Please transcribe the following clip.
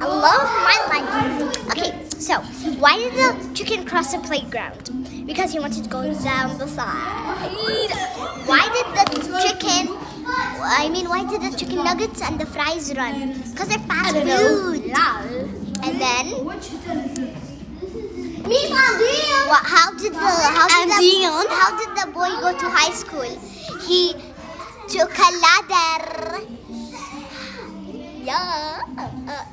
I love my life. Okay, so why did the chicken cross the playground? Because he wanted to go down the slide. Why did the chicken? I mean, why did the chicken nuggets and the fries run? Because they're fast food. And then, what? How did the how did the, how did the boy go to high school? He took a ladder. Yeah. Uh, uh.